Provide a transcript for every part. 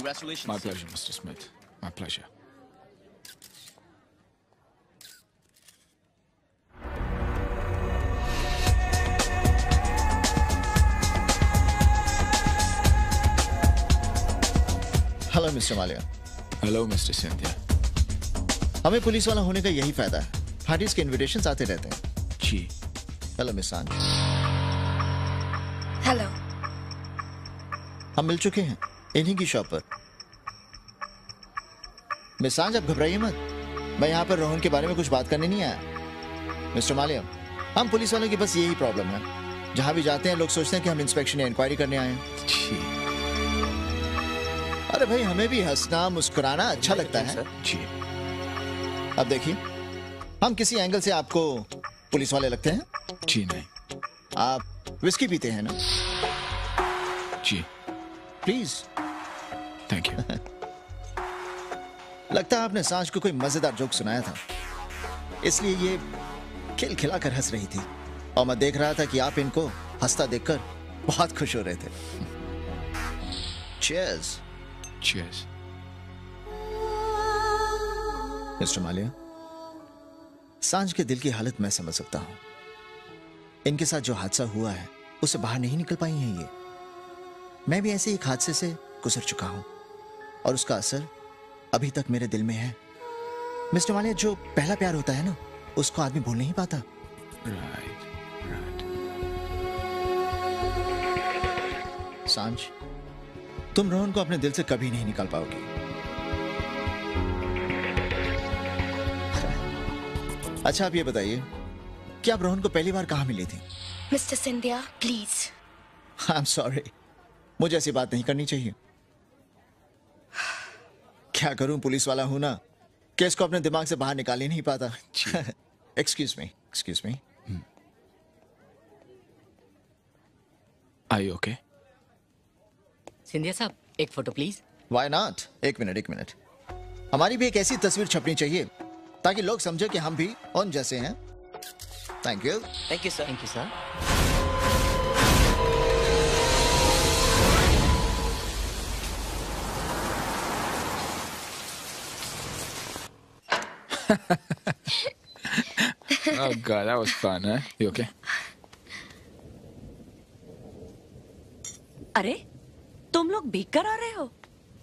Congratulations. My pleasure, Mr. Smith. My pleasure. Hello mister Mallya hello mister Scindia हमें police वाला होने का यही फ़ायदा है पार्टीज़ के इनविटेशंस आते रहते हैं जी हेलो मिस हेलो हम मिल चुके हैं इन्हीं की शॉप पर मिस सांज आप घबराइए मत। मैं यहाँ पर रोहन के बारे में कुछ बात करने नहीं आया। मिस्टर मालिया हम पुलिस वालों की बस यही प्रॉब्लम है। जहाँ भी जाते हैं लोग सोचते हैं कि हम इंस्पेक्शन या इंक्वायरी करने आए हैं। अरे भाई हमें भी हंसना मुस्कुराना अच्छा लगता है। जी। अब देखिए हम किसी एंगल से आपको पुलिस वाले लगते हैं? जी नहीं। आप विस्की पीते हैं ना? जी। प्लीज़ थैंक यू लगता है आपने साँझ को कोई मज़ेदार जोक सुनाया था। इसलिए ये खिलखिलाकर हंस रही थी। और मैं देख रहा था कि आप इनको हंसता देखकर बहुत खुश हो रहे थे। Cheers, Cheers. मिस्टर मालिया साँझ के दिल की हालत मैं समझ सकता हूँ। इनके साथ जो हादसा हुआ है उससे बाहर नहीं निकल पाई हैं ये। मैं भी ऐसे एक हादसे से गुजर चुका हूँ। और उसका असर अभी तक मेरे दिल में है। मिस्टर मालिया जो पहला प्यार होता है ना उसको आदमी भूल नहीं पाता। Right. Right. साँझ तुम रोहन को अपने दिल से कभी नहीं निकाल पाओगी। अच्छा आप ये बताइए कि आप रोहन को पहली बार कहाँ मिली थी? Mister Scindia please. I am sorry मुझे ऐसी बात नहीं करनी चाहिए। क्या करूँ? पुलिस वाला हूँ ना। केस को अपने दिमाग से बाहर निकाल ही नहीं पाता। Excuse me excuse me you okay? Scindia साहब एक फ़ोटो प्लीज़ वाई नॉट एक मिनट एक मिनट। हमारी भी एक ऐसी तस्वीर छपनी चाहिए ताकि लोग समझे कि हम भी उन जैसे हैं। Thank you thank you sir thank you sir Oh god, that was fun, huh? You okay? अरे तुम लोग भीग कर आ रहे हो?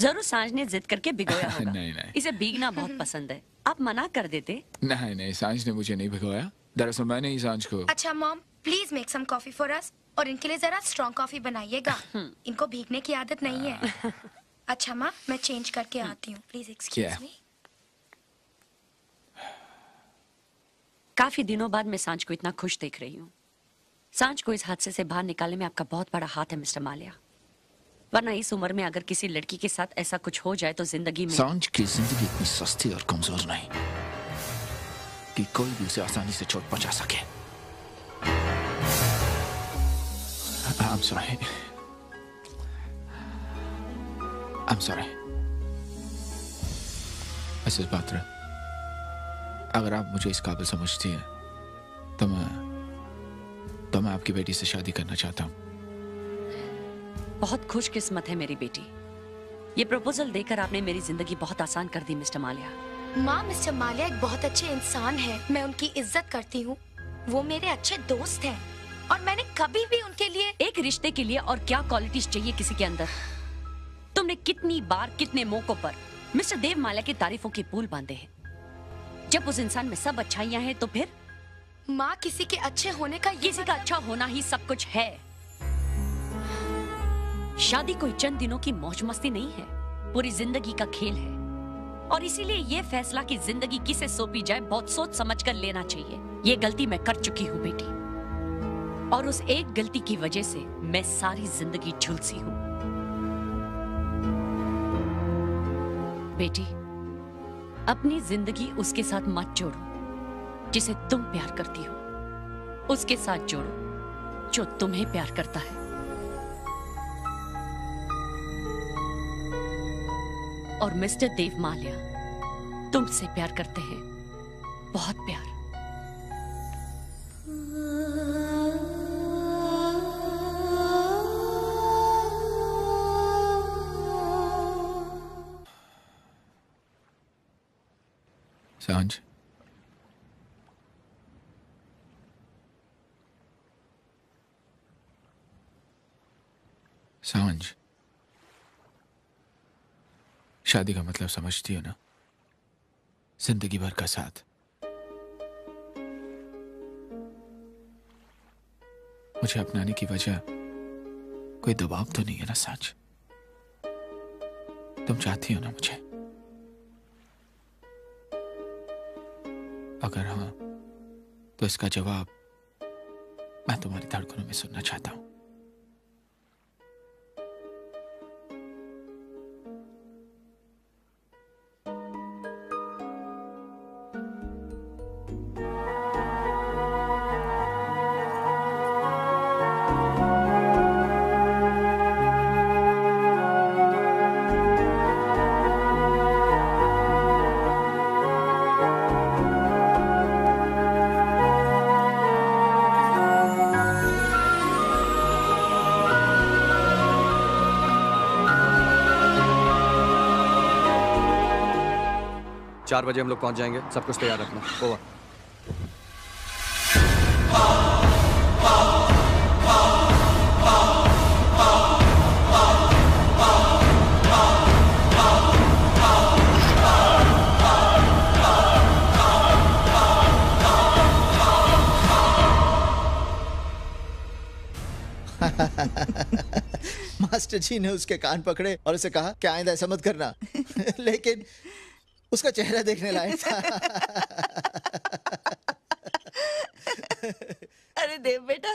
ज़रूर साँझ ने जिद करके भिगोया होगा। नहीं, नहीं। इसे भीगना बहुत पसंद है। आप मना कर देते। नहीं नहीं साँझ ने मुझे नहीं भिगोया। दरअसल मैंने ही साँझ को अच्छा mom please make some coffee for us और इनके लिए जरा स्ट्रॉन्ग कॉफ़ी बनाइएगा। इनको भीगने की आदत नहीं है। अच्छा माँ मैं चेंज करके आती हूँ। Please excuse Yeah. मी काफ़ी दिनों बाद मैं साँझ को इतना खुश देख रही हूँ साँझ को इस हादसे से बाहर निकालने में आपका बहुत बड़ा हाथ है, मिस्टर मालिया वरना इस उम्र में अगर किसी लड़की के साथ ऐसा कुछ हो जाए तो ज़िंदगी में साँझ की ज़िंदगी इतनी सस्ती और कमज़ोर नहीं कि कोई भी उसे आसानी से चोट पहुँचा सके I'm sorry. I'm sorry. Mrs Batra अगर आप मुझे इस काबिल समझती हैं तो मैं तो मैं आपकी बेटी से शादी करना चाहता हूँ। बहुत खुशकिस्मत है मेरी बेटी। ये प्रपोजल देकर आपने मेरी ज़िंदगी बहुत आसान कर दी मिस्टर मालिया। माँ मिस्टर मालिया एक बहुत अच्छे इंसान है। मैं उनकी इज़्ज़त करती हूँ। वो मेरे अच्छे दोस्त हैं। और मैंने कभी भी उनके लिए एक रिश्ते के लिए और क्या क्वालिटीज चाहिए किसी के अंदर? तुमने कितनी बार कितने मौकों पर मिस्टर देव माल्या की तारीफों के पुल बांधे हैं। जब उस इंसान में सब अच्छाइयाँ हैं तो फिर? माँ किसी के अच्छे होने का ये किसी का अच्छा होना ही सब कुछ है। शादी कोई चंद दिनों की मौज मस्ती नहीं है पूरी ज़िंदगी का खेल है। और इसीलिए ये फैसला कि ज़िंदगी किसे सौंपी जाए बहुत सोच समझ कर लेना चाहिए। ये गलती मैं कर चुकी हूँ बेटी। और उस एक गलती की वजह से मैं सारी ज़िंदगी झुलसी हूँ। बेटी अपनी ज़िंदगी उसके साथ मत जोड़ो, जिसे तुम प्यार करती हो। उसके साथ जोड़ो, जो तुम्हें प्यार करता है। और मिस्टर देव माल्या तुमसे प्यार करते हैं। बहुत प्यार। साँझ साँझ शादी का मतलब समझती हो ना? ज़िंदगी भर का साथ। मुझे अपनाने की वजह कोई दबाव तो नहीं है ना साँझ तुम चाहती हो ना मुझे? अगर हाँ तो इसका जवाब मैं तुम्हारी धड़कनों में सुनना चाहता हूँ। चार बजे हम लोग पहुँच जाएँगे। सब कुछ तैयार रखना। ओवर। मास्टर जी ने उसके कान पकड़े और उसे कहा कि आइंदा ऐसा मत करना। लेकिन उसका चेहरा देखने लायक था। अरे देव बेटा।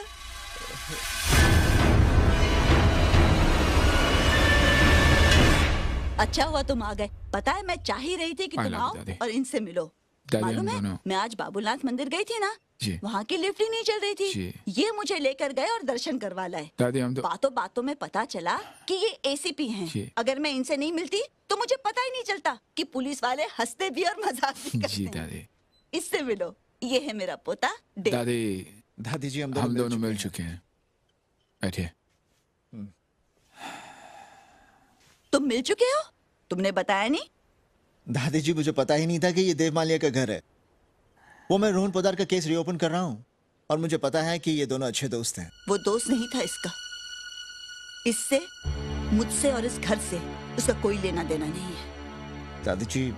अच्छा हुआ तुम आ गए। पता है मैं चाह ही रही थी कि तुम आओ और इनसे मिलो। मालूम है मैं आज बाबूनाथ मंदिर गई थी ना। वहाँ की लिफ्ट ही नहीं चल रही थी। ये मुझे लेकर गए और दर्शन करवा लाए दादी हम तो बातों बातों में पता चला कि ये एसीपी हैं। अगर मैं इनसे नहीं मिलती तो मुझे पता ही नहीं चलता कि पुलिस वाले हँसते भी और मज़ाक भी करते जी दादी। इससे मिलो। ये है मेरा पोता दादी दादी जी हम दोनों, हम दोनों दोनों मिल चुके चुके हैं। बैठिए। तुम मिल चुके हो? तुमने बताया नहीं? दादी जी मुझे पता ही नहीं था कि ये देव मालिया का घर है। वो मैं रोहन पोदार का केस रीओपन कर रहा हूँ और मुझे पता है कि ये दोनों अच्छे दोस्त हैं। वो दोस्त नहीं था इसका। इससे मुझसे और इस घर से उसका कोई लेना देना नहीं है। दादी जी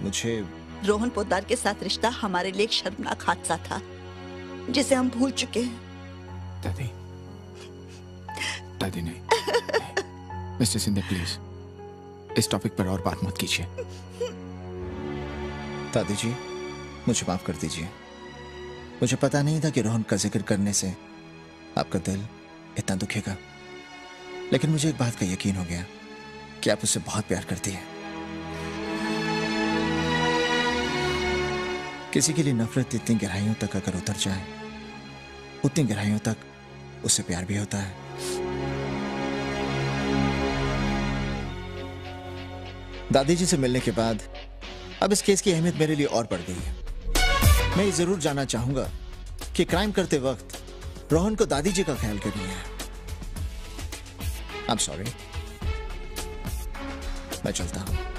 मुझे रोहन पोद्दार के साथ रिश्ता हमारे लिए एक शर्मनाक हादसा था जिसे हम भूल चुके हैं। दादी दादी नहीं, नहीं। मिस्टर सिंधे प्लीज़ इस टॉपिक पर और बात मत कीजिए। दादी जी मुझे माफ़ कर दीजिए। मुझे पता नहीं था कि रोहन का ज़िक्र करने से आपका दिल इतना दुखेगा। लेकिन मुझे एक बात का यकीन हो गया कि आप उससे बहुत प्यार करती है। किसी के लिए नफरत इतनी गहराइयों तक अगर उतर जाए, उतनी गहराइयों तक उससे प्यार भी होता है। दादी जी से मिलने के बाद अब इस केस की अहमियत मेरे लिए और बढ़ गई है। मैं ज़रूर जानना चाहूँगा कि क्राइम करते वक्त रोहन को दादी जी का ख्याल करनी है आई एम सॉरी मैं चलता हूँ।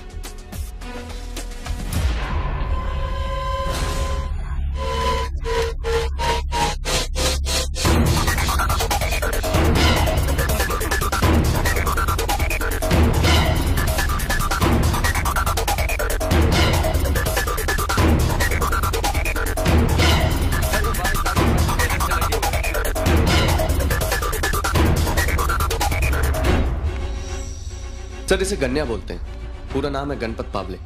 सर, इसे गन्या बोलते हैं। पूरा नाम है गणपत पावले।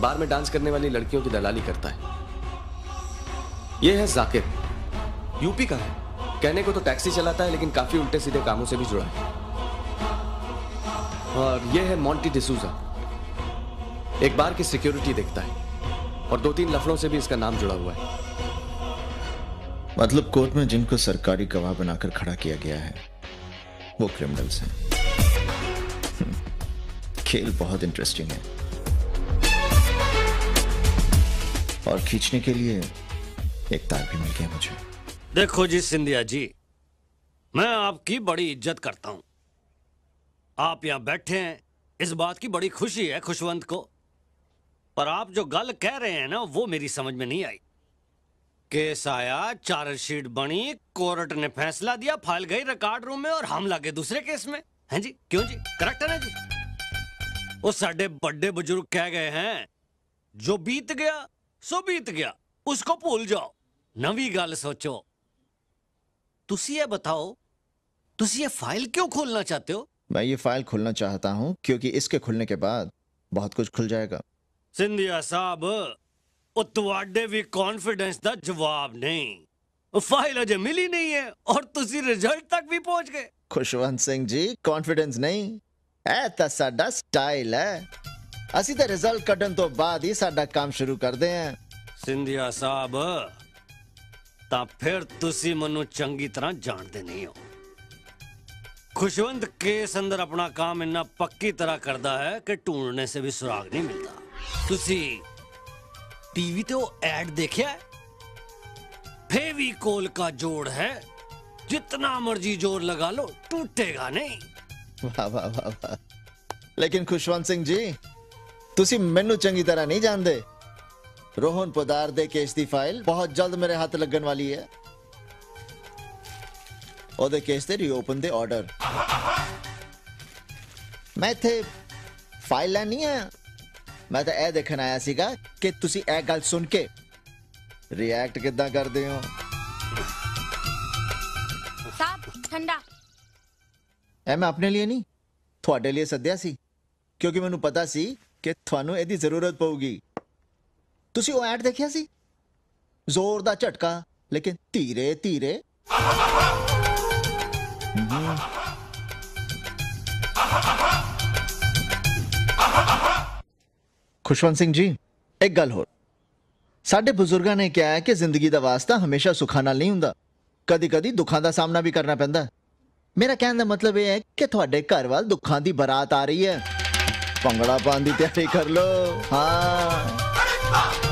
बार में डांस करने वाली लड़कियों की दलाली करता है। यह है जाकिर। यूपी का है। कहने को तो टैक्सी चलाता है, लेकिन काफ़ी उल्टे सीधे कामों से भी जुड़ा है। और यह है मॉन्टी डिसूजा। एक बार की सिक्योरिटी देखता है। और दो तीन लफड़ों से भी इसका नाम जुड़ा हुआ है। मतलब कोर्ट में जिनको सरकारी गवाह बनाकर खड़ा किया गया है, वो क्रिमिनल्स हैं। खेल बहुत इंटरेस्टिंग है। और खींचने के लिए एक तार भी मिल गया मुझे। देखो जी, सिंधिया जी, मैं आपकी बड़ी इज़्ज़त करता हूँ। आप यहाँ बैठे हैं, इस बात की बड़ी खुशी है खुशवंत को। पर आप जो गल कह रहे हैं ना, वो मेरी समझ में नहीं आई। केस आया चार्जशीट बनी, कोर्ट ने फैसला दिया, फ़ाइल गई रिकॉर्ड रूम में और हम लगे दूसरे केस में। हैं जी? क्यों जी? करेक्ट है ना जी? वो साडे बड़े बुजुर्ग कह गए हैं जो बीत गया सो बीत गया उसको भूल जाओ नवी गल सोचो तुसी ये बताओ तुसी ये फाइल क्यों खोलना चाहते हो मैं ये फाइल खोलना चाहता हूं क्योंकि इसके खुलने के बाद बहुत कुछ खुल जाएगा ਸਿੰਧੀਆ ਸਾਹਿਬ ਉਹ ਤੁਹਾਡੇ ਵੀ ਕੌਨਫੀਡੈਂਸ ਦਾ ਜਵਾਬ ਨਹੀਂ ਉਹ ਫਾਈਲ ਅਜੇ ਮਿਲੀ ਨਹੀਂ ਹੈ ਔਰ ਤੁਸੀਂ ਰਿਜ਼ਲਟ ਤੱਕ ਵੀ ਪਹੁੰਚ ਗਏ ਖੁਸ਼ਵੰਤ ਸਿੰਘ ਜੀ ਐ ਸਾਡਾ ਸਟਾਈਲ ਹੈ। ਅਸੀਂ ਤਾਂ ਰਿਜ਼ਲਟ ਕੱਢਣ ਤੋਂ ਬਾਅਦ ਹੀ ਸਾਡਾ ਕੰਮ ਸ਼ੁਰੂ ਕਰਦੇ ਹਾਂ। ਸਿੰਧਿਆ ਸਾਹਿਬ, ਤਾਂ ਫਿਰ ਤੁਸੀਂ ਮੈਨੂੰ ਚੰਗੀ ਤਰ੍ਹਾਂ ਜਾਣਦੇ ਨਹੀਂ ਹੋ। ਖੁਸ਼ਵੰਤ ਕੇਸ ਅੰਦਰ ਆਪਣਾ ਕੰਮ ਇੰਨਾ ਪੱਕੀ ਤਰ੍ਹਾਂ ਕਰਦਾ ਹੈ ਕਿ ਢੂੰਡਣੇ ਸੇ ਵੀ ਸੁਰਾਗ ਨਹੀਂ ਮਿਲਦਾ। ਤੁਸੀਂ ਟੀਵੀ ਤੇ ਉਹ ਐਡ ਦੇਖਿਆ ਫੇਵੀਕੋਲ ਦਾ ਜੋੜ ਹੈ। ਜਿੰਨਾ ਮਰਜ਼ੀ ਜੋਰ ਲਗਾ ਲੋ ਟੁੱਟੇਗਾ ਨਹੀਂ। लेकिन खुशवंत सिंह जी, तुसी मेनू चंगी तरह नहीं जानते रोहन पदार दे केस की फ़ाइल बहुत जल्द मेरे हाथ लगन वाली है। ओदे केस से रीओपन दे ऑर्डर मैं इतने फ़ाइल लैनी है। मैं तो यह देखने आया सीगा कि तुसी यह गल सुन के रिएक्ट किदा करते हो। ठंडा। ਇਹ ਮੈਂ ਆਪਣੇ ਲਈ ਨਹੀਂ, ਤੁਹਾਡੇ ਲਈ ਸੱਦਿਆ ਸੀ, ਕਿਉਂਕਿ ਮੈਨੂੰ ਪਤਾ ਸੀ ਕਿ ਤੁਹਾਨੂੰ ਇਹਦੀ ਜ਼ਰੂਰਤ ਪਊਗੀ। ਤੁਸੀਂ ਉਹ ਐਡ ਦੇਖਿਆ ਸੀ? ਜ਼ੋਰ ਦਾ ਝਟਕਾ, ਲੇਕਿਨ ਧੀਰੇ ਧੀਰੇ। ਖੁਸ਼ਵੰਤ ਸਿੰਘ ਜੀ, ਇੱਕ ਗੱਲ ਹੋਰ। ਸਾਡੇ ਬਜ਼ੁਰਗਾਂ ਨੇ ਕਿਹਾ ਹੈ ਕਿ ਜ਼ਿੰਦਗੀ ਦਾ ਵਾਸਤਾ ਹਮੇਸ਼ਾ ਸੁੱਖਾਂ ਨਾਲ ਨਹੀਂ ਹੁੰਦਾ। ਕਦੀ ਕਦੀ ਦੁੱਖਾਂ ਦਾ ਸਾਹਮਣਾ ਵੀ ਕਰਨਾ ਪੈਂਦਾ ਮੇਰਾ ਕਹਿਣ ਦਾ ਮਤਲਬ ਇਹ ਹੈ ਕਿ ਤੁਹਾਡੇ ਘਰ ਵੱਲ ਦੁੱਖਾਂ ਦੀ ਬਰਾਤ ਆ ਰਹੀ ਹੈ। ਭੰਗੜਾ ਪਾਉਣ ਦੀ ਤਿਆਰੀ ਕਰ ਲਓ। ਹਾਂ।